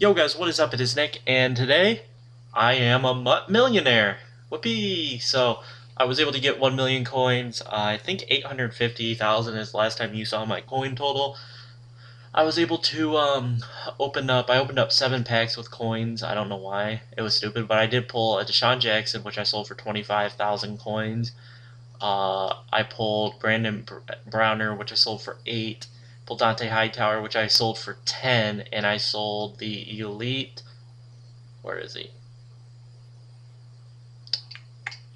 Yo guys, what is up? It is Nick, and today I am a MUT millionaire. Whoopee! So I was able to get 1 million coins. Uh, I think 850,000 is the last time you saw my coin total. I was able to um, open up, I opened up 7 packs with coins. I don't know why. It was stupid, but I did pull a DeSean Jackson, which I sold for 25,000 coins. Uh, I pulled Brandon Browner, which I sold for 8 Dont'a Hightower, which I sold for 10, and I sold the Elite. Where is he?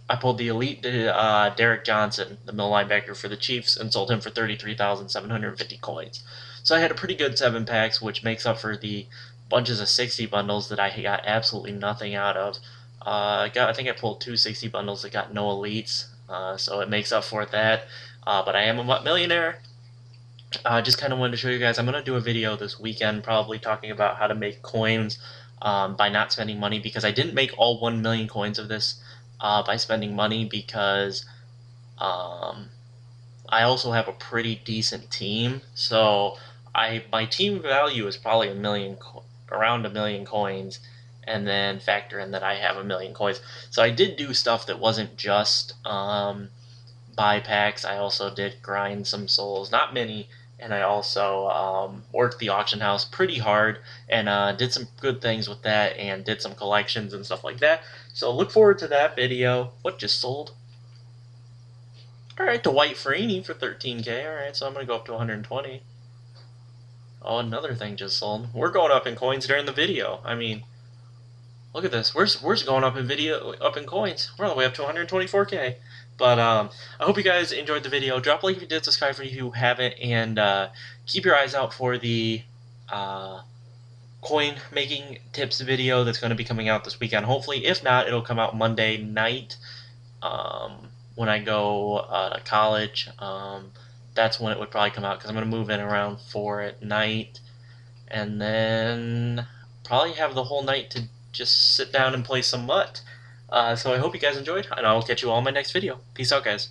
I pulled the Elite uh, Derrick Johnson, the middle linebacker for the Chiefs, and sold him for 33,750 coins. So I had a pretty good seven packs, which makes up for the bunches of 60 bundles that I got absolutely nothing out of. Uh, I got, I think I pulled two 60 bundles that got no elites, uh, so it makes up for that. Uh, but I am a millionaire, I uh, just kind of wanted to show you guys. I'm going to do a video this weekend probably talking about how to make coins um, by not spending money because I didn't make all 1 million coins of this uh, by spending money because um, I also have a pretty decent team. So I my team value is probably a million, around a million coins and then factor in that I have a million coins. So I did do stuff that wasn't just um, buy packs. I also did grind some solos, not many, and I also um, worked the auction house pretty hard and uh, did some good things with that and did some collections and stuff like that. So look forward to that video. What just sold? Alright, the Dwight Freeney for 13k. Alright, so I'm to go up to 120. Oh, another thing just sold. We're going up in coins during the video. I mean, look at this. We're, we're going up in video, up in coins. We're all the way up to 124k. But um, I hope you guys enjoyed the video. Drop a like if you did, subscribe if you haven't, and uh, keep your eyes out for the uh, coin making tips video that's going to be coming out this weekend. Hopefully, if not, it'll come out Monday night um, when I go uh, to college. Um, that's when it would probably come out because I'm going to move in around 4 at night. And then probably have the whole night to just sit down and play some MUT. Uh, so I hope you guys enjoyed, and I'll catch you all in my next video. Peace out, guys.